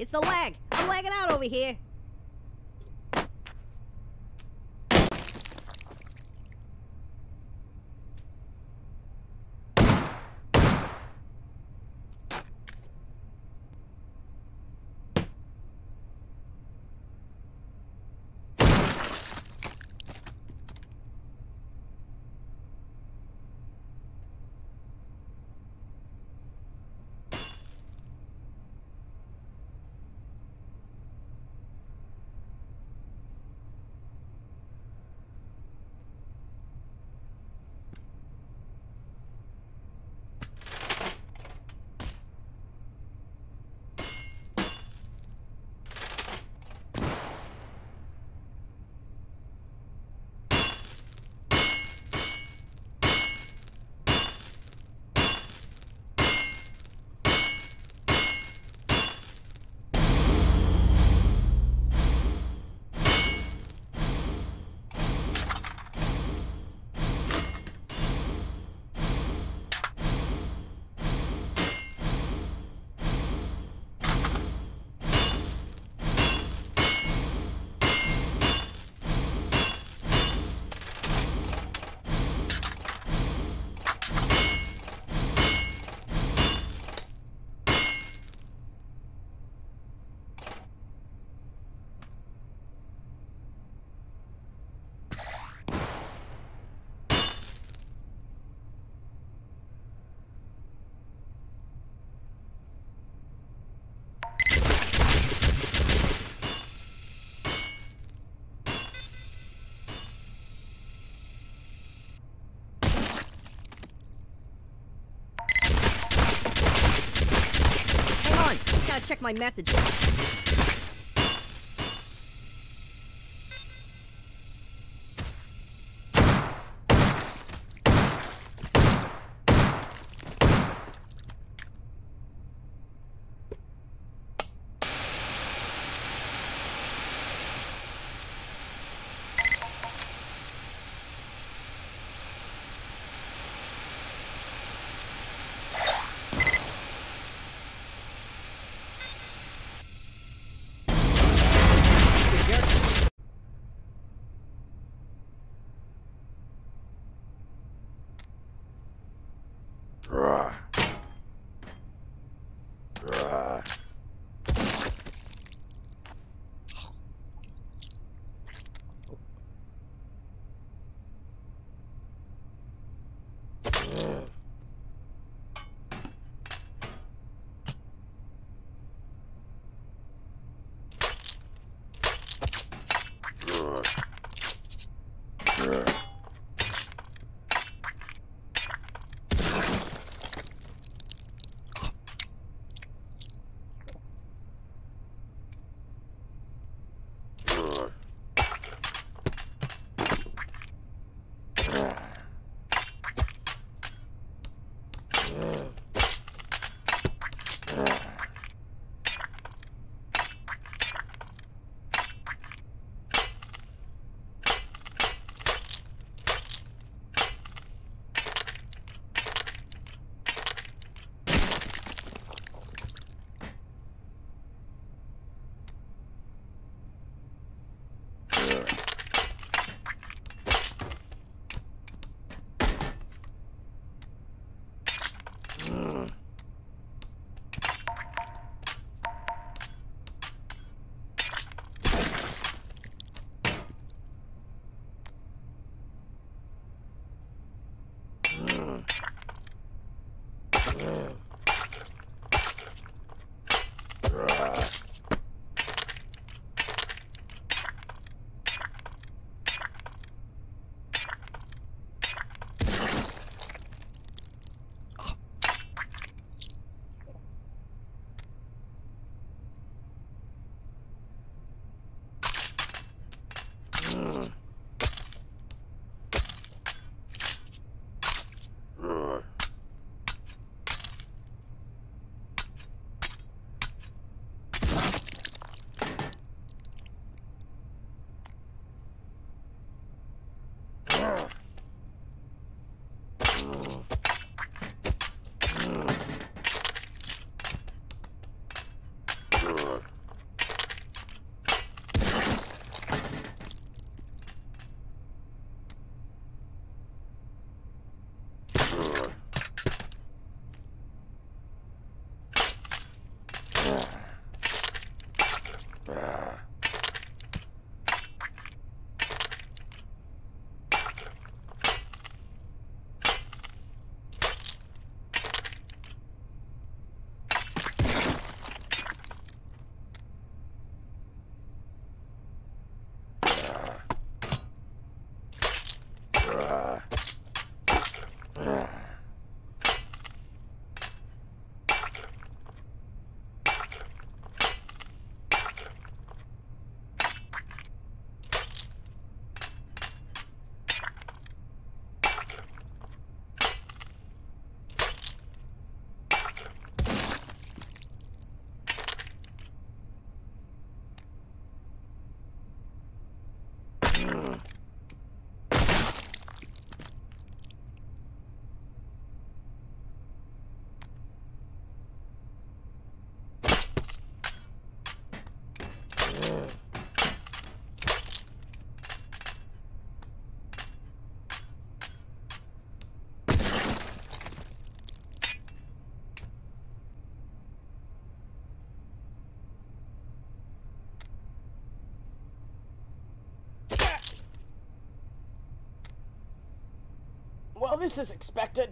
It's the lag. I'm lagging out over here. Check my messages. Bruh. Oh, this is expected.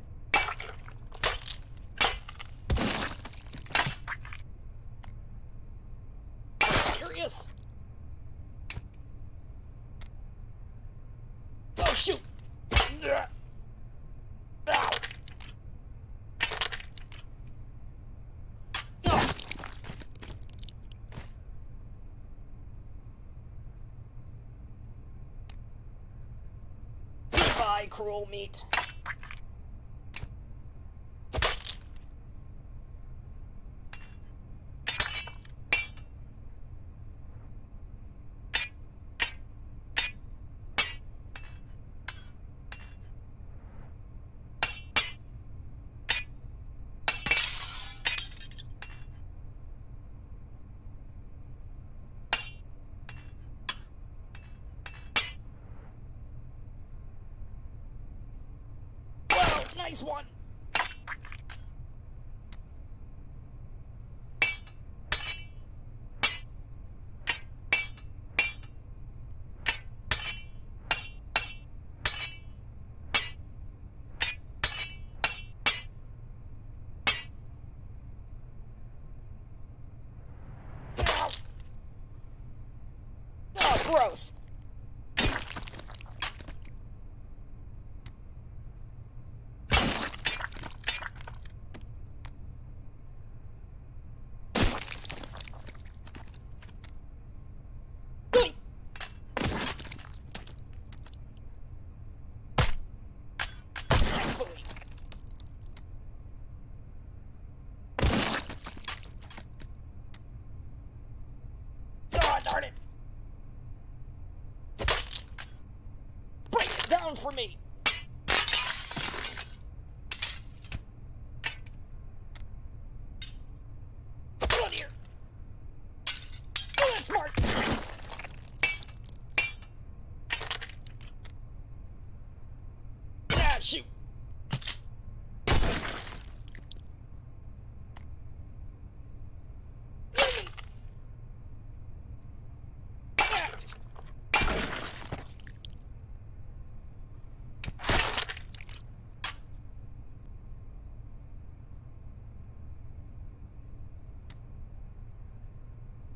Serious? Oh shoot! Cruel meat. Nice one. Oh, gross. Doink. Thankfully. God darn it! Break it down for me! Come on here! Oh, that's smart! Ah, shoot!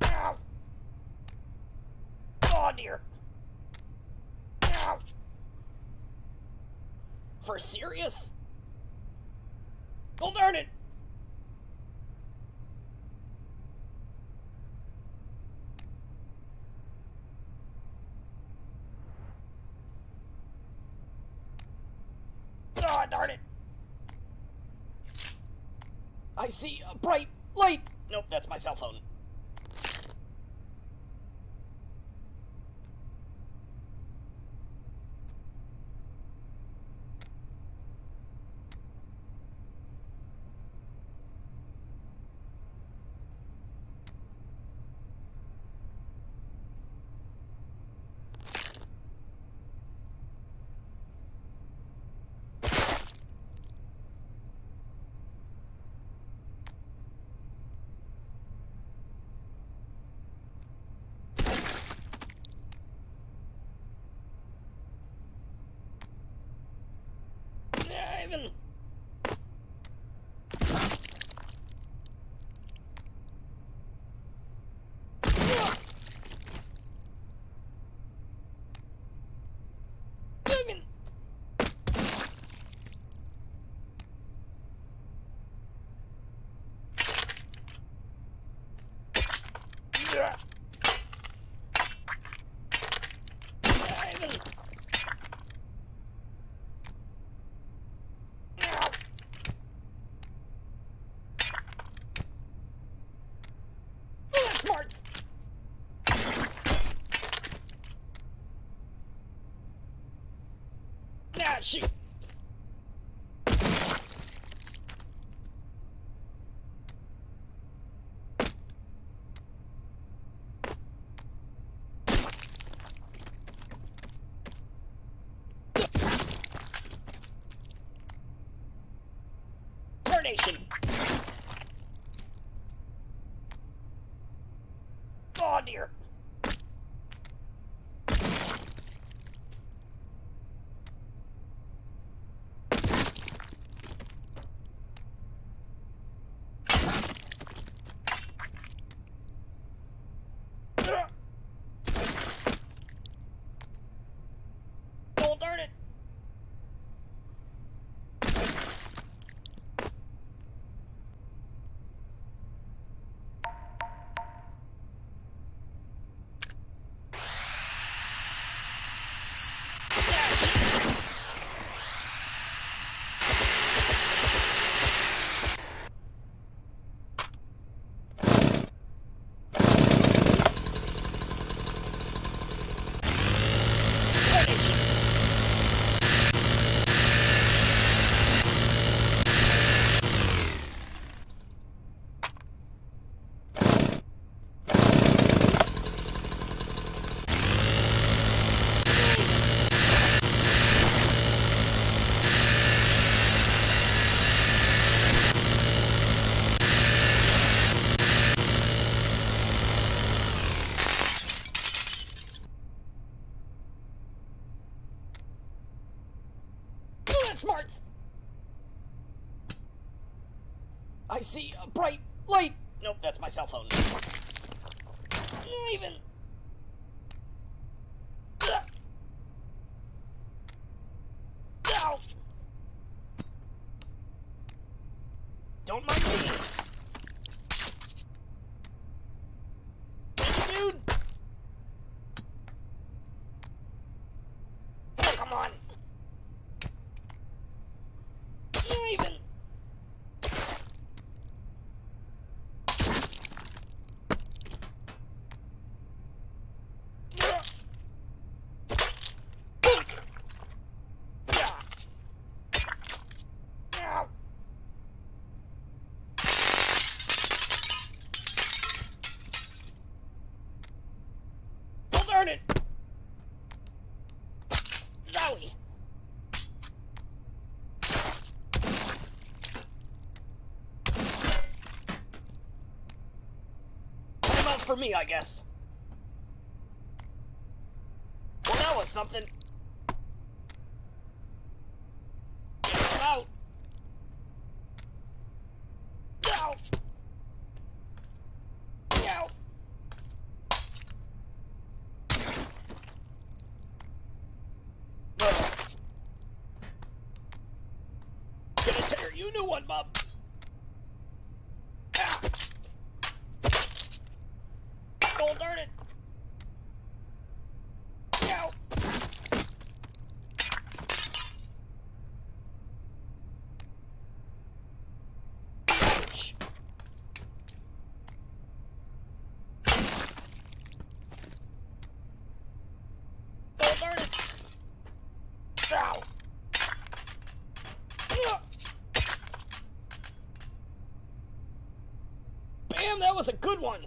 Ah. Ow! For serious? Oh darn it! Oh darn it! I see a bright light! Nope, that's my cell phone. Carnation. For me, I guess. Well, that was something. was a good one.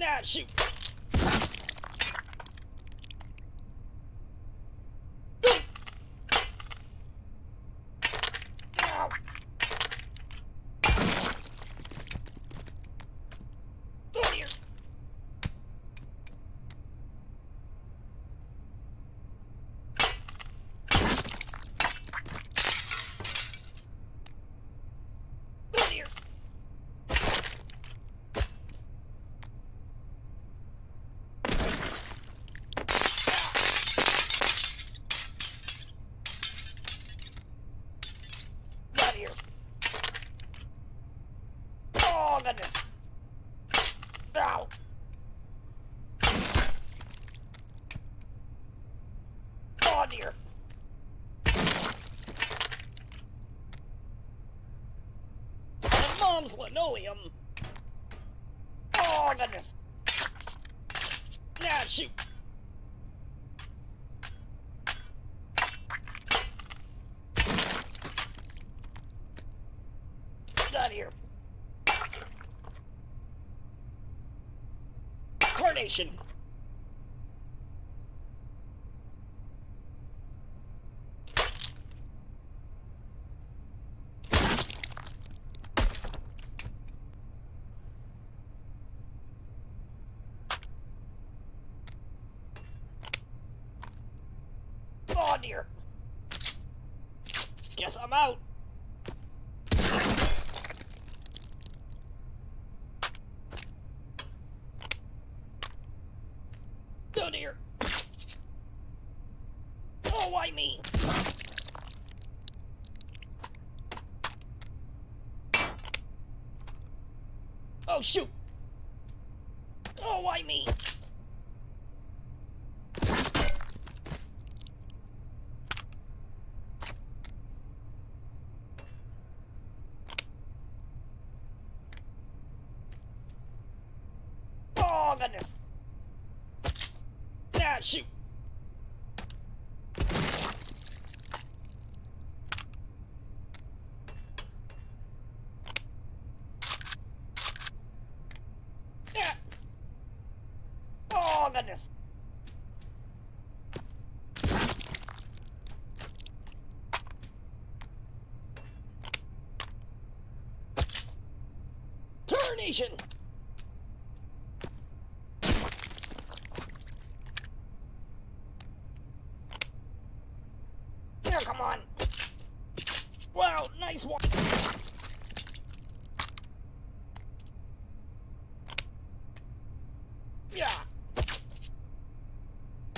Nah, shoot. was linoleum. Oh, goodness. Ah, shoot. Get out of here. Tarnation. I'm out. Oh dear. Oh, why me? Oh shoot. Oh, why me? Termination! Here, come on! Wow, nice one! Yeah!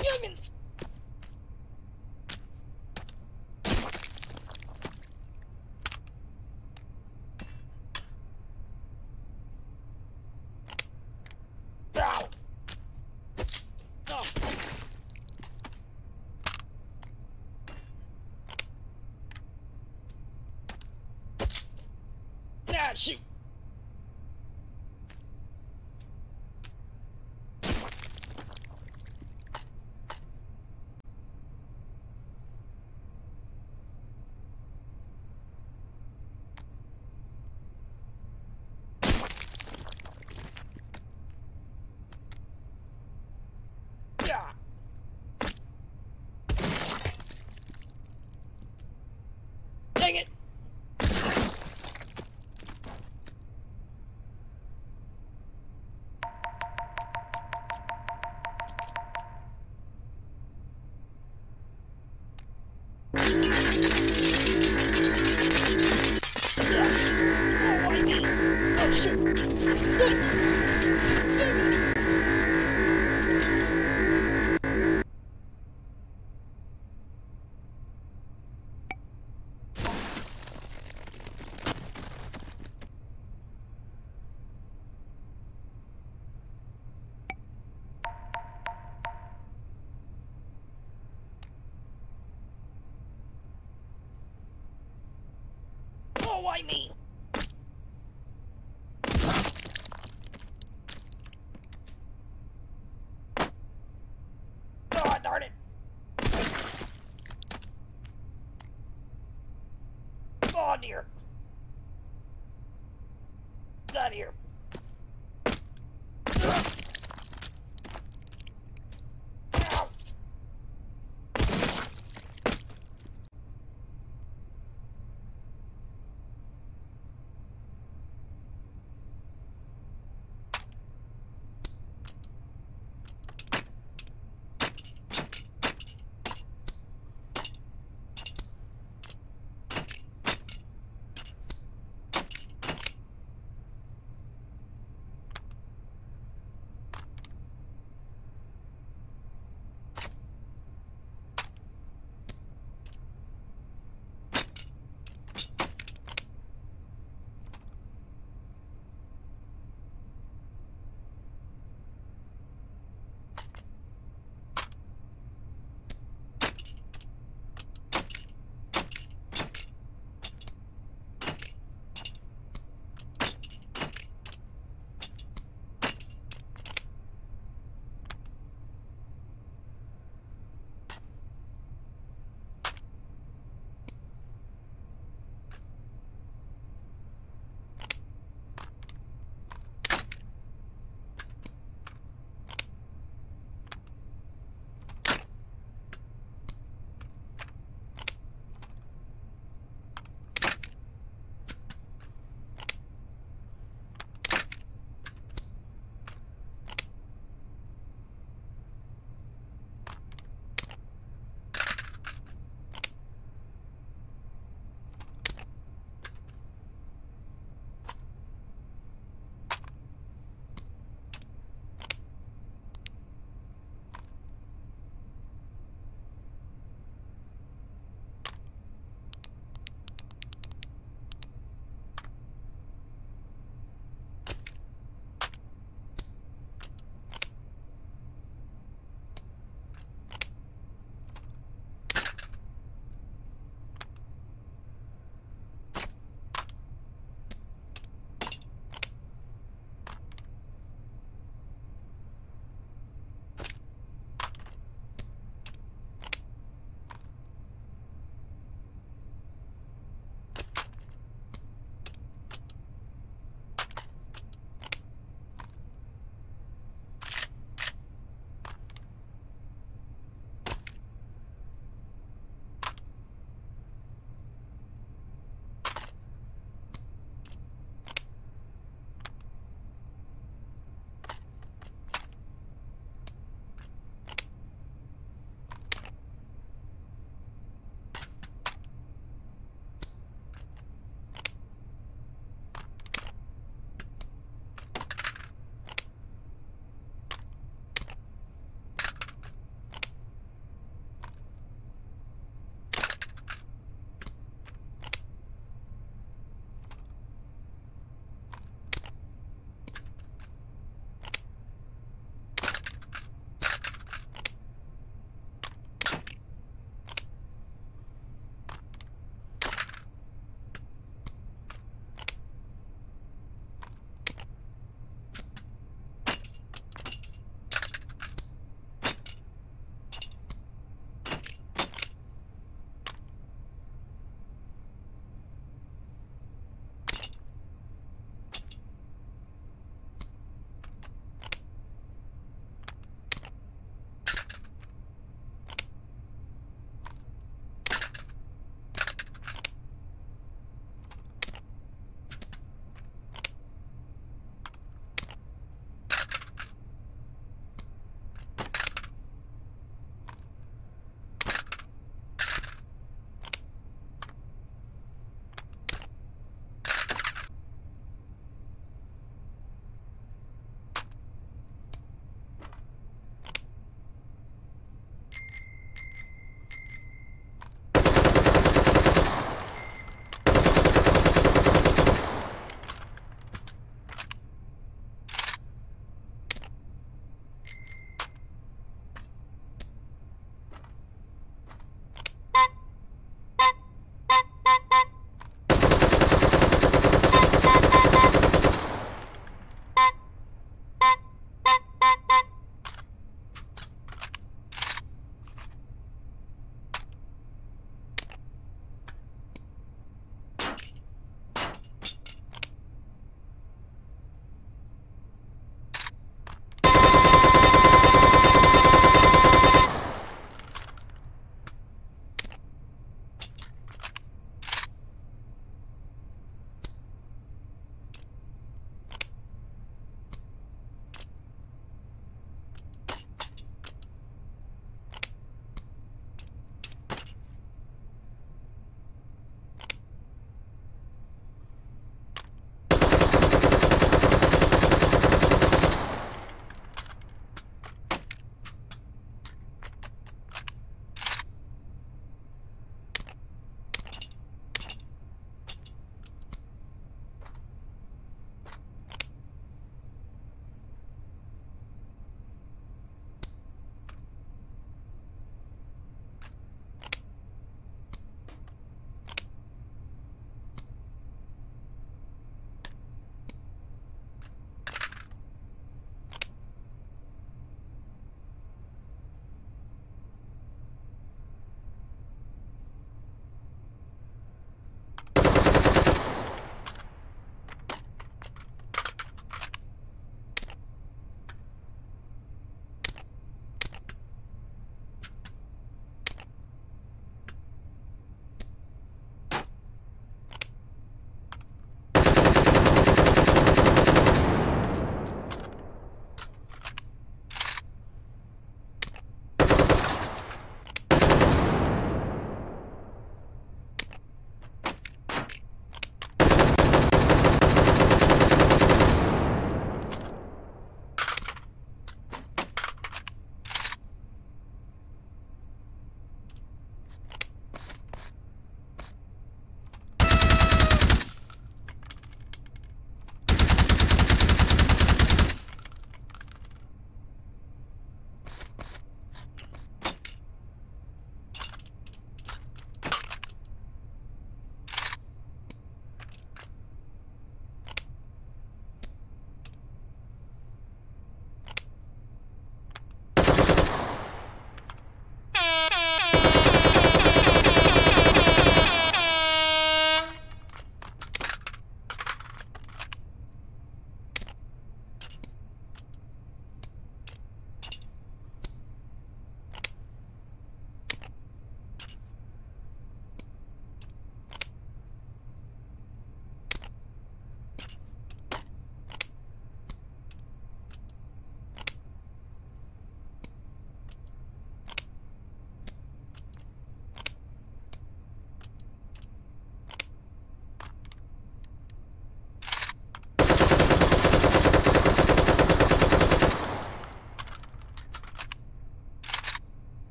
Humans! Ow! Oh. Ah, Oh, dear.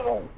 Oh.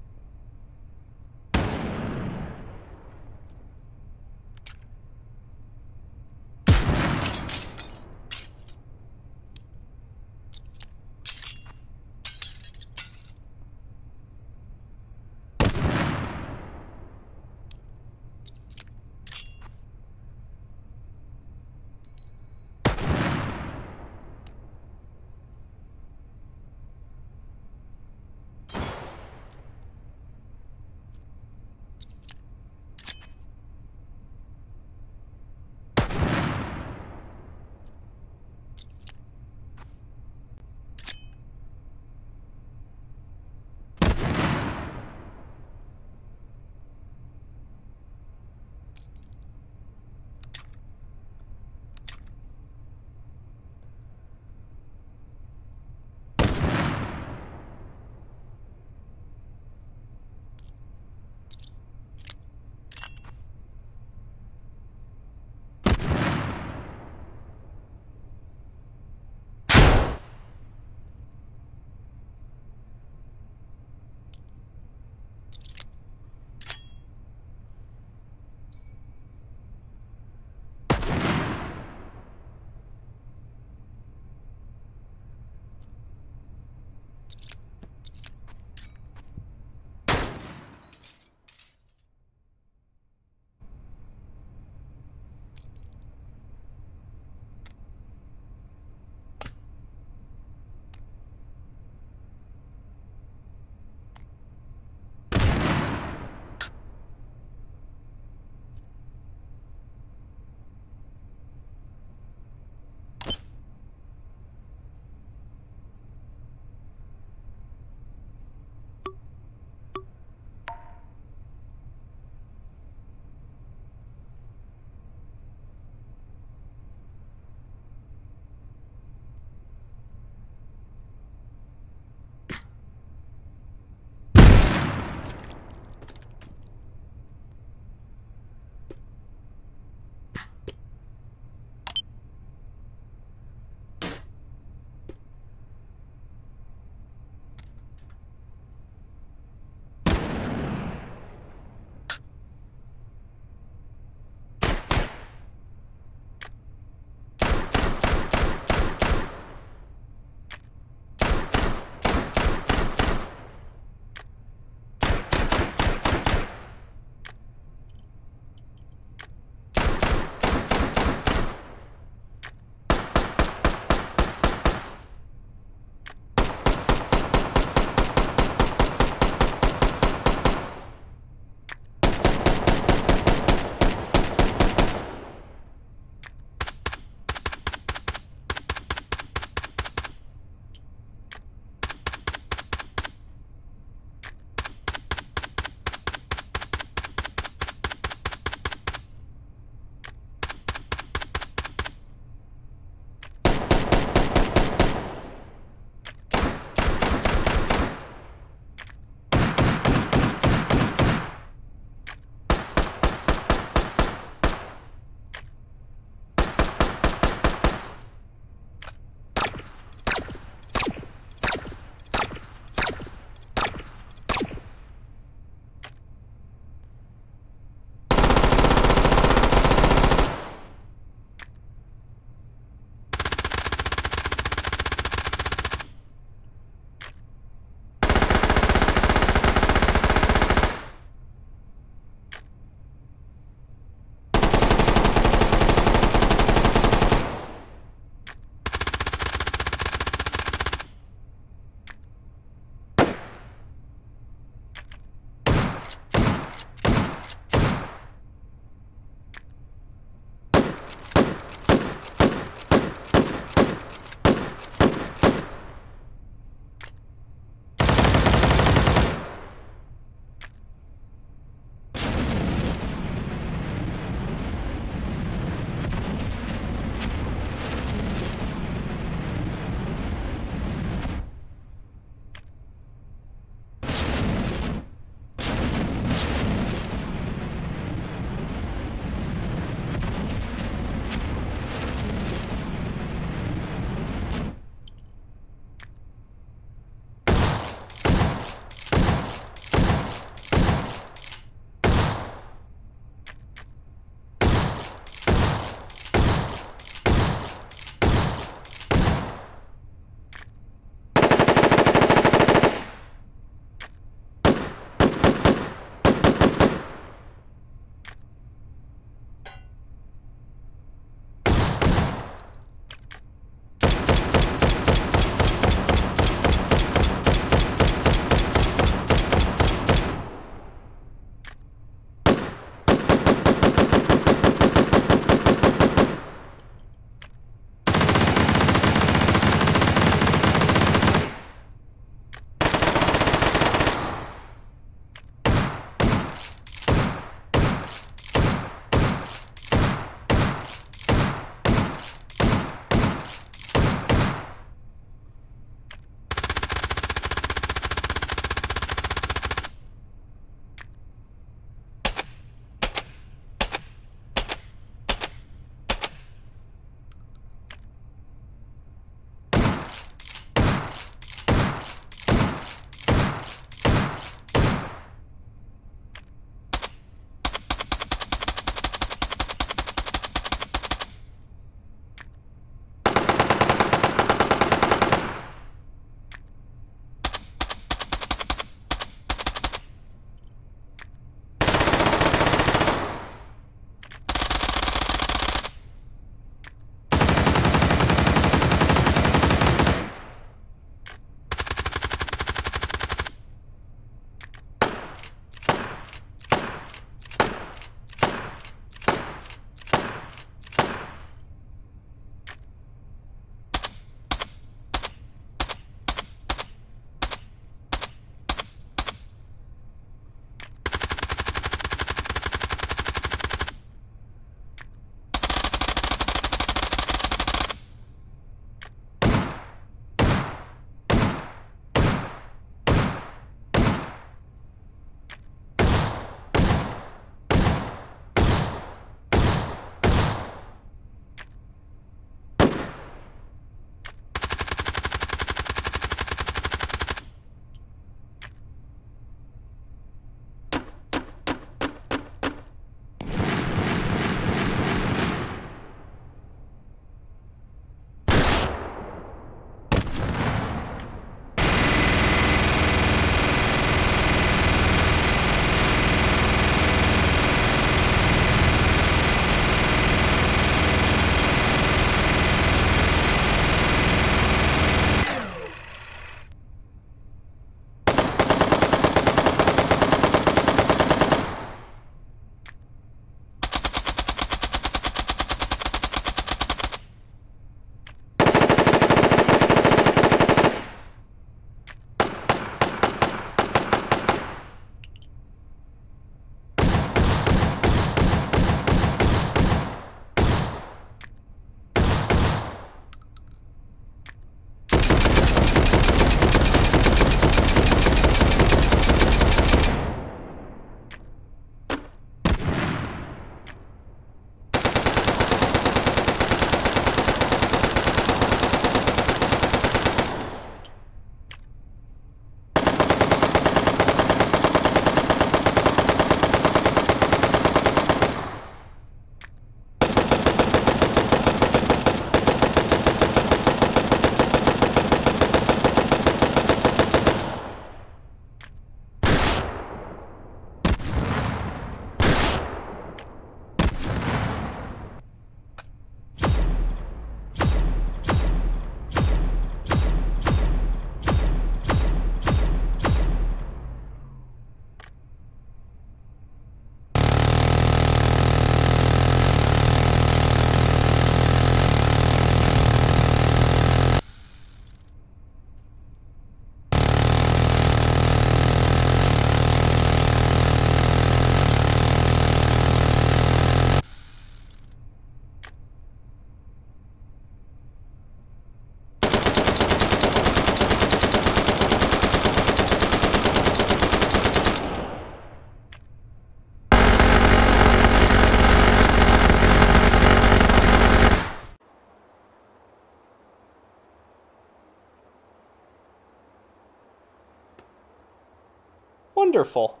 Wonderful.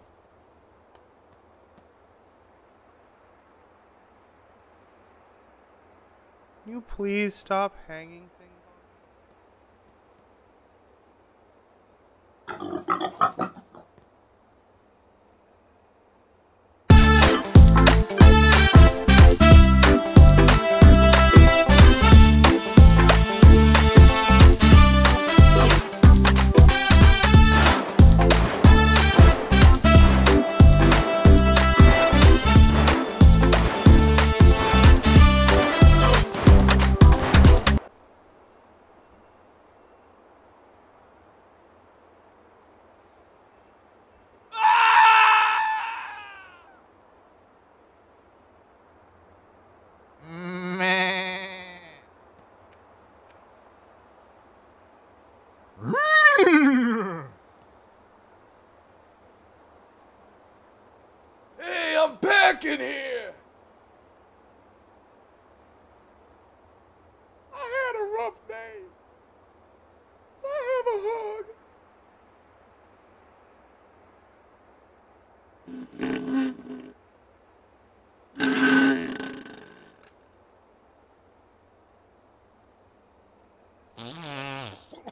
Can you please stop hanging things on?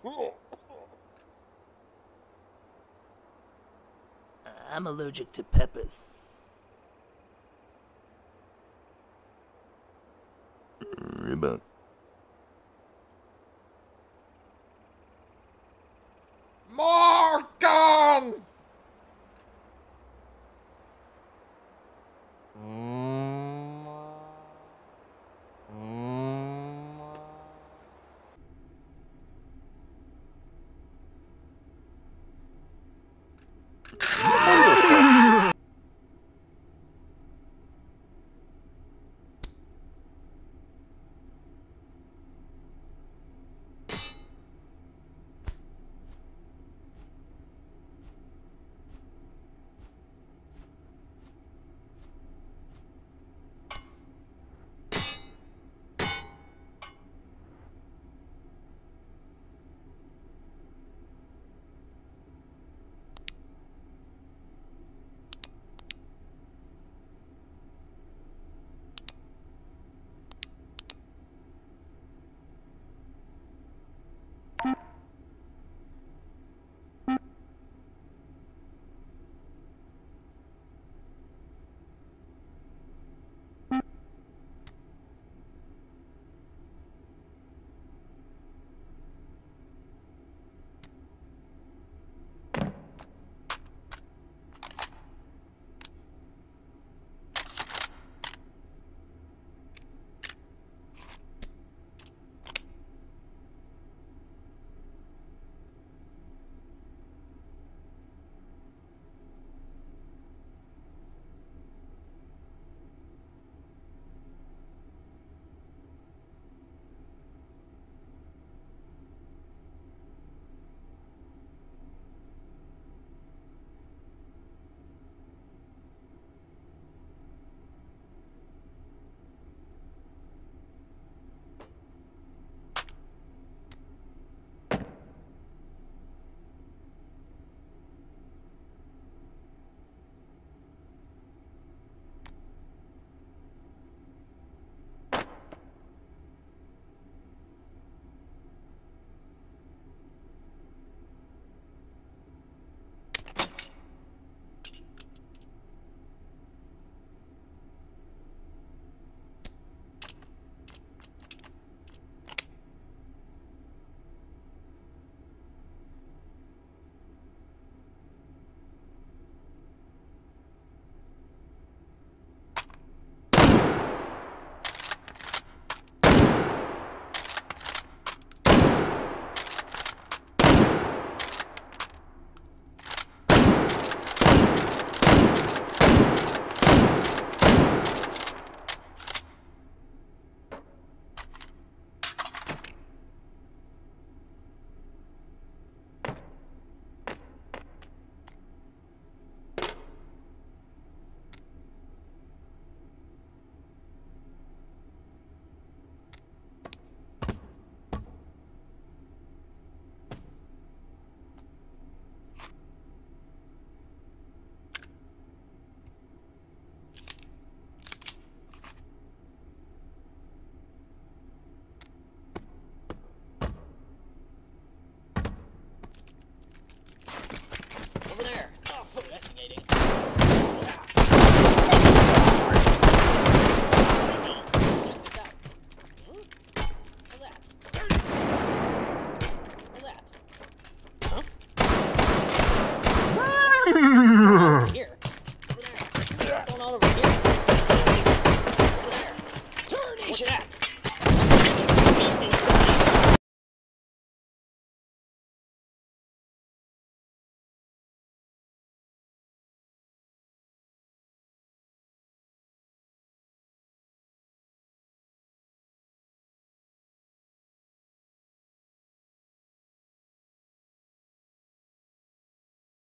Uh, I'm allergic to peppers. Ribbon.